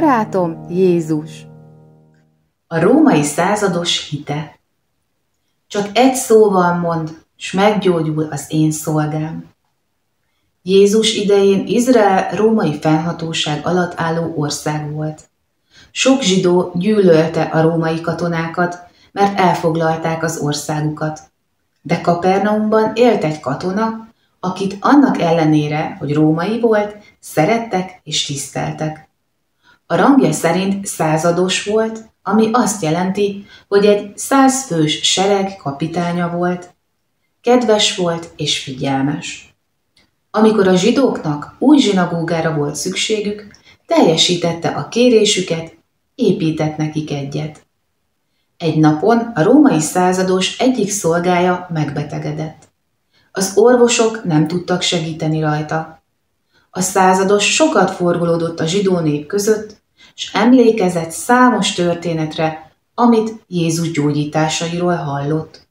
barátom Jézus. A római százados hite. Csak egy szóval mond, s meggyógyul az én szolgám. Jézus idején Izrael római fennhatóság alatt álló ország volt. Sok zsidó gyűlölte a római katonákat, mert elfoglalták az országukat. De Kapernaumban élt egy katona, akit annak ellenére, hogy római volt, szerettek és tiszteltek. A rangja szerint százados volt, ami azt jelenti, hogy egy százfős sereg kapitánya volt, kedves volt és figyelmes. Amikor a zsidóknak új zsinagógára volt szükségük, teljesítette a kérésüket, épített nekik egyet. Egy napon a római százados egyik szolgája megbetegedett. Az orvosok nem tudtak segíteni rajta. A százados sokat forgolódott a zsidó nép között, és emlékezett számos történetre, amit Jézus gyógyításairól hallott.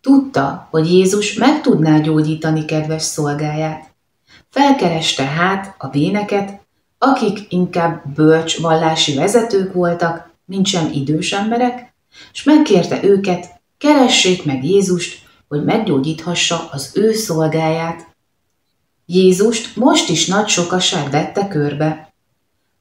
Tudta, hogy Jézus meg tudná gyógyítani kedves szolgáját. Felkereste hát a véneket, akik inkább bölcs vallási vezetők voltak, mint sem idős emberek, és megkérte őket, keressék meg Jézust, hogy meggyógyíthassa az ő szolgáját. Jézust most is nagy sokaság vette körbe.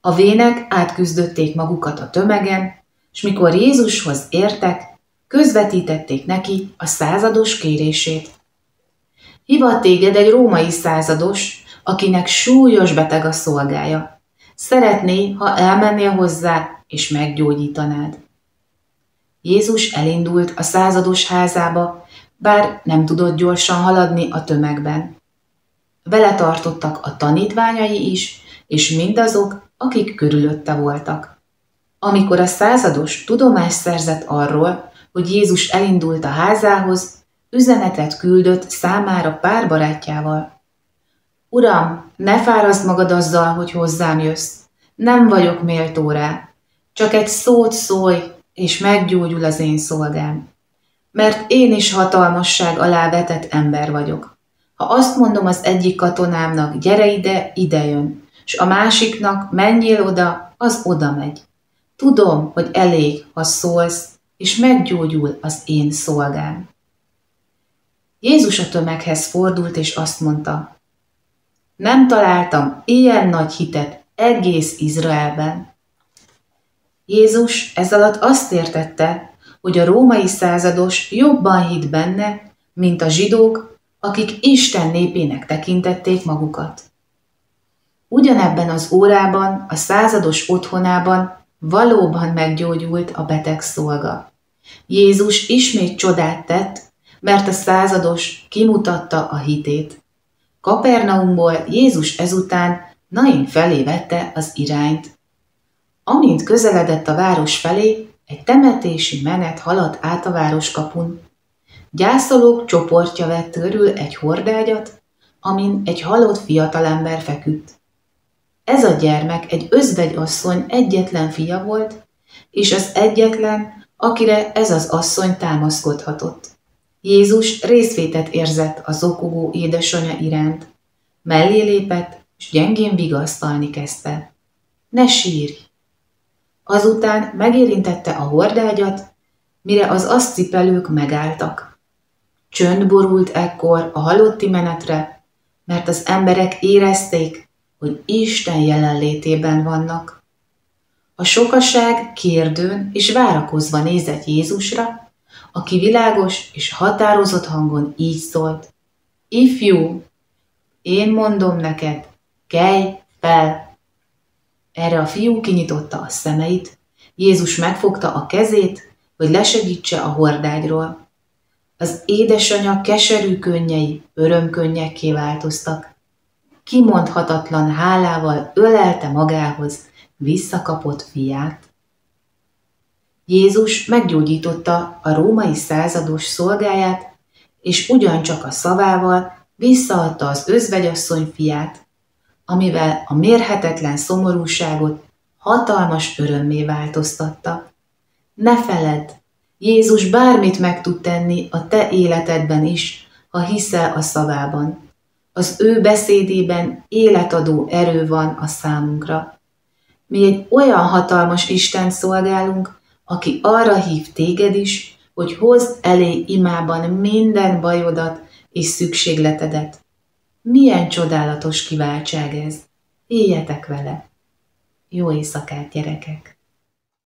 A vének átküzdötték magukat a tömegen, és mikor Jézushoz értek, közvetítették neki a százados kérését. Hivat téged egy római százados, akinek súlyos beteg a szolgája. Szeretné, ha elmennél hozzá, és meggyógyítanád. Jézus elindult a százados házába, bár nem tudott gyorsan haladni a tömegben. Vele tartottak a tanítványai is, és mindazok, akik körülötte voltak. Amikor a százados tudomást szerzett arról, hogy Jézus elindult a házához, üzenetet küldött számára pár barátjával. Uram, ne fárazd magad azzal, hogy hozzám jössz. Nem vagyok méltó rá. Csak egy szót szólj, és meggyógyul az én szolgám. Mert én is hatalmasság alá vetett ember vagyok. Ha azt mondom az egyik katonámnak, gyere ide, ide jön, és a másiknak menjél oda, az oda megy. Tudom, hogy elég, ha szólsz, és meggyógyul az én szolgám. Jézus a tömeghez fordult, és azt mondta, nem találtam ilyen nagy hitet egész Izraelben. Jézus ez alatt azt értette, hogy a római százados jobban hitt benne, mint a zsidók, akik Isten népének tekintették magukat. Ugyanebben az órában, a százados otthonában valóban meggyógyult a beteg szolga. Jézus ismét csodát tett, mert a százados kimutatta a hitét. Kapernaumból Jézus ezután Nain felé vette az irányt. Amint közeledett a város felé, egy temetési menet haladt át a városkapun. Gyászolók csoportja vett körül egy hordágyat, amin egy halott fiatalember feküdt. Ez a gyermek egy özvegyasszony egyetlen fia volt, és az egyetlen, akire ez az asszony támaszkodhatott. Jézus részvétet érzett a zokogó édesanyja iránt. Mellé lépett, és gyengén vigasztalni kezdte. Ne sírj! Azután megérintette a hordágyat, mire az azt cipelők megálltak. Csönd borult ekkor a halotti menetre, mert az emberek érezték, hogy Isten jelenlétében vannak. A sokaság kérdőn és várakozva nézett Jézusra, aki világos és határozott hangon így szólt. Ifjú, én mondom neked, kelj fel! Erre a fiú kinyitotta a szemeit, Jézus megfogta a kezét, hogy lesegítse a hordágyról. Az édesanyja keserű könnyei örömkönnyekké változtak, kimondhatatlan hálával ölelte magához visszakapott fiát. Jézus meggyógyította a római százados szolgáját, és ugyancsak a szavával visszaadta az özvegyasszony fiát, amivel a mérhetetlen szomorúságot hatalmas örömmé változtatta. Ne feledd, Jézus bármit meg tud tenni a te életedben is, ha hiszel a szavában. Az ő beszédében életadó erő van a számunkra. Mi egy olyan hatalmas Isten szolgálunk, aki arra hív téged is, hogy hozd elé imában minden bajodat és szükségletedet. Milyen csodálatos kiváltság ez! Éljetek vele! Jó éjszakát, gyerekek!